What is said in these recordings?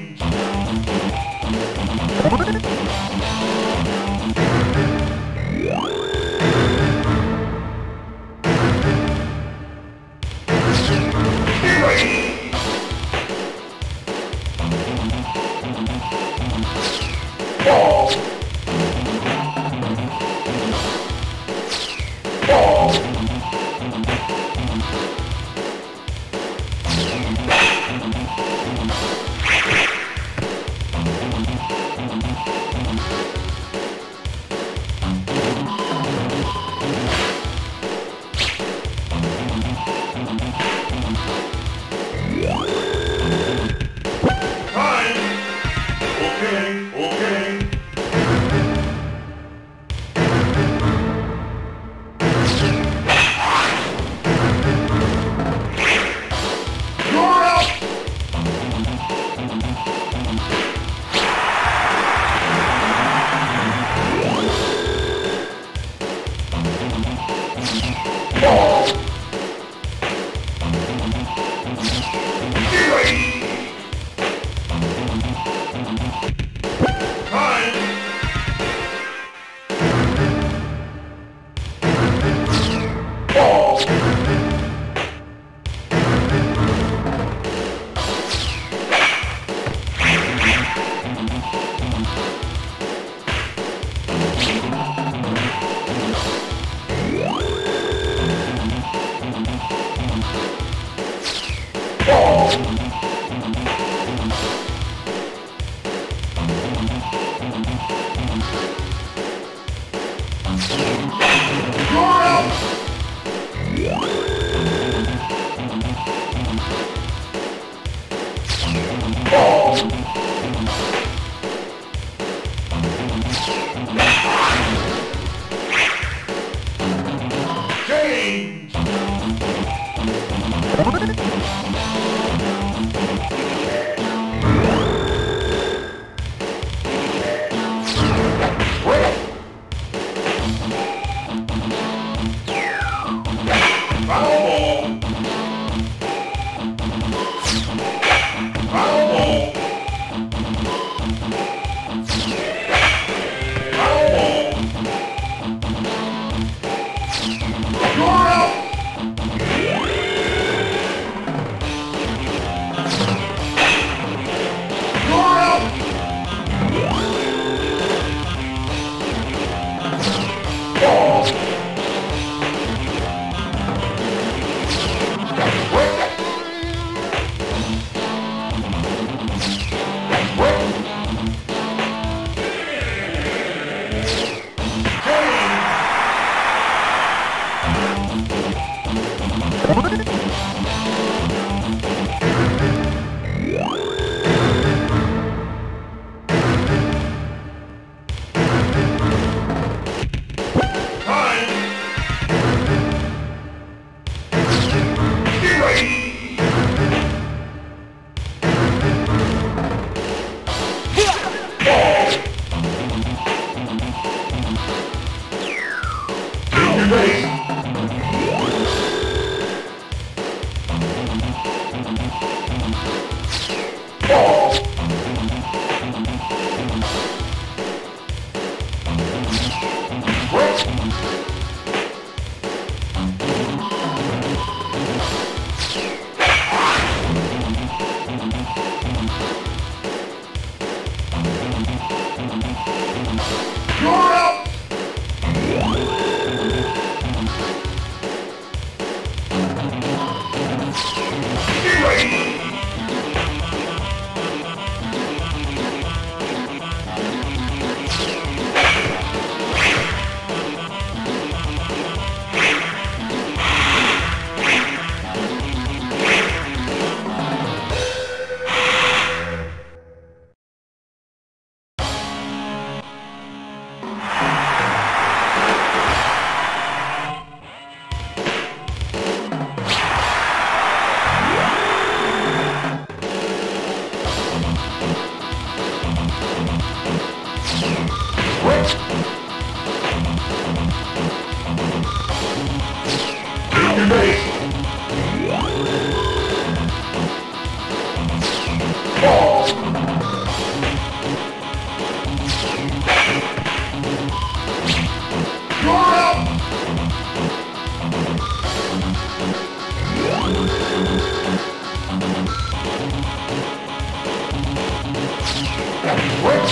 you Go! What?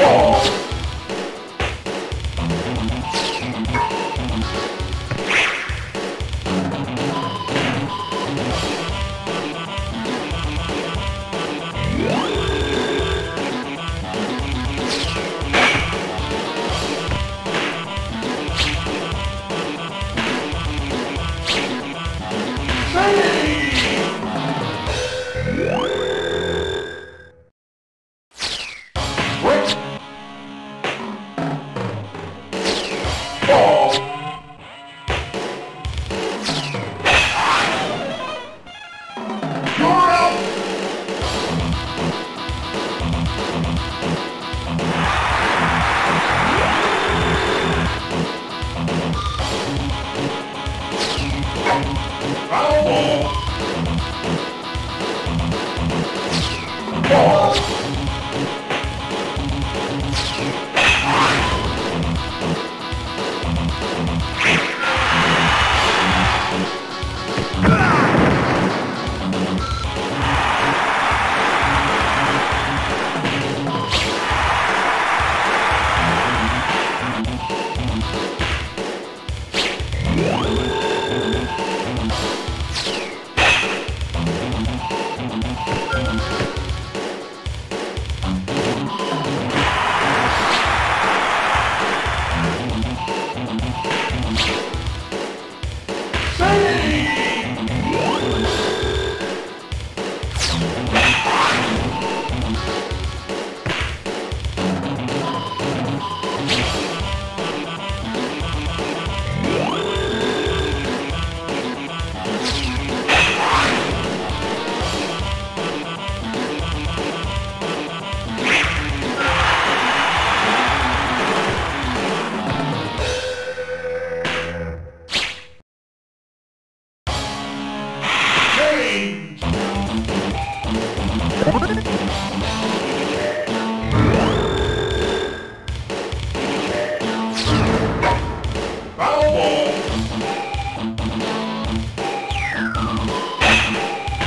Oh!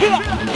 拼了。